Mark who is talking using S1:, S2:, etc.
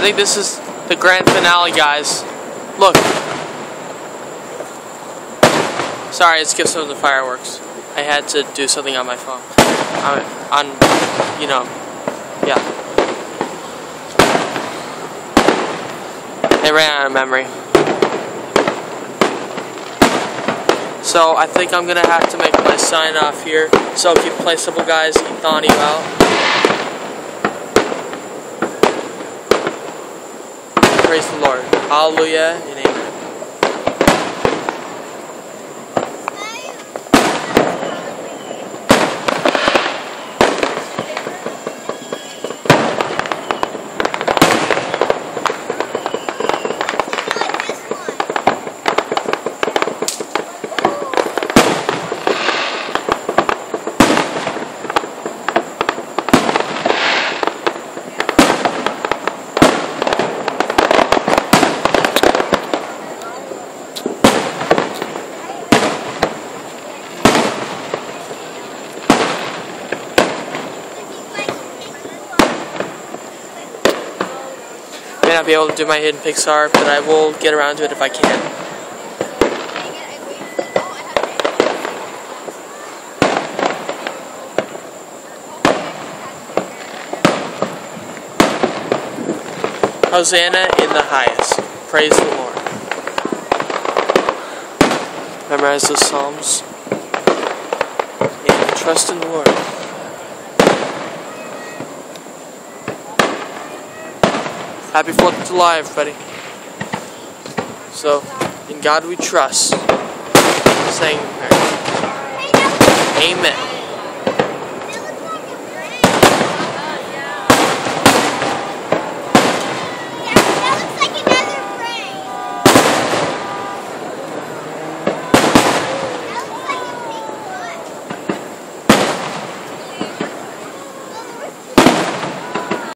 S1: I think this is the grand finale, guys. Look. Sorry, it skipped some of the fireworks. I had to do something on my phone. On, on you know, yeah. They ran out of memory. So I think I'm gonna have to make my sign off here. So keep it simple, guys. Ethani out. Praise the Lord. Hallelujah and amen. May not be able to do my hidden Pixar, but I will get around to it if I can. Hosanna in the highest. Praise the Lord. Memorize those Psalms. And trust in the Lord. Happy 4th of July, everybody. So, in God we trust. Saying Amen.